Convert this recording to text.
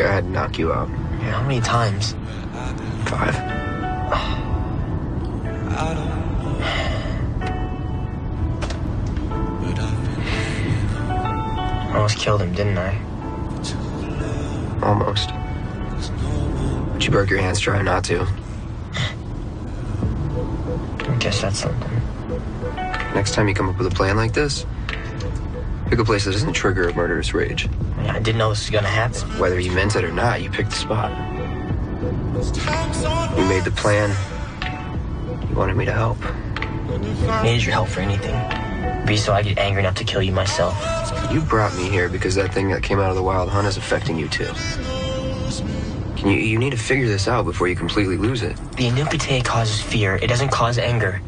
I had to knock you out. Yeah, how many times? Five. I almost killed him, didn't I? Almost. But you broke your hands trying not to. I guess that's something. Next time you come up with a plan like this, pick a place that doesn't trigger a murderous rage. I didn't know this was gonna happen. Whether you meant it or not, you picked the spot. You made the plan. You wanted me to help. I Needed your help for anything. Be so I get angry enough to kill you myself. You brought me here because that thing that came out of the wild hunt is affecting you too. Can you you need to figure this out before you completely lose it. The Anuk-Ite causes fear. It doesn't cause anger.